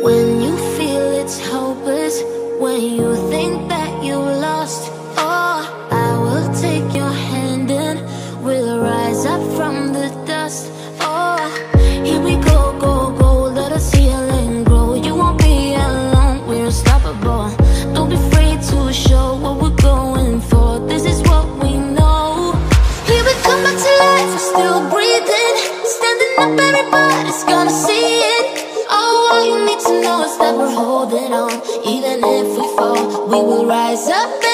When you feel it's hopeless, when you think that you lost all, oh, I will take your hand and we'll rise up from the dust. Oh, rise up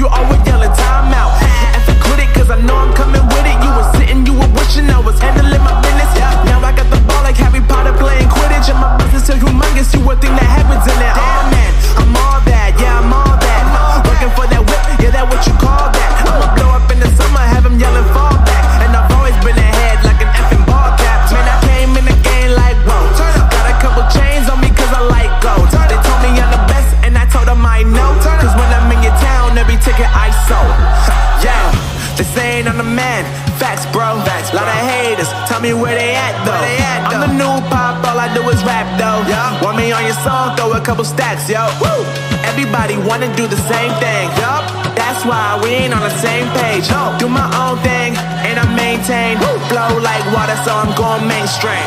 a couple stacks, yo. Woo! Everybody wanna do the same thing, yup. That's why we ain't on the same page. No, do my own thing and I maintain. Woo! Flow like water, so I'm going mainstream.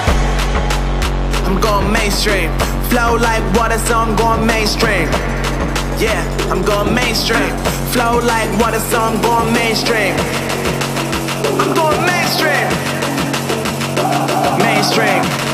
I'm going mainstream. Flow like water, so I'm going mainstream. Yeah, I'm going mainstream. Flow like water, so I'm going mainstream. I'm going mainstream. Mainstream.